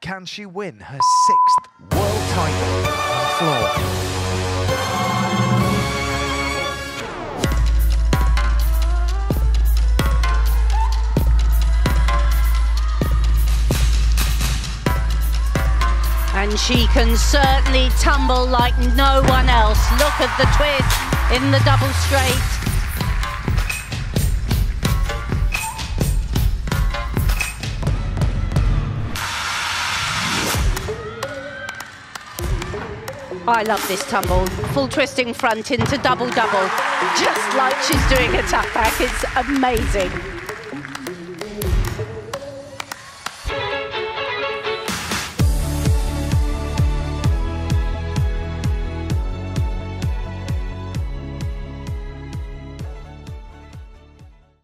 Can she win her sixth world title on the floor? And she can certainly tumble like no one else. Look at the twist in the double straight. I love this tumble. Full twisting front into double double. Just like she's doing a tap back. It's amazing.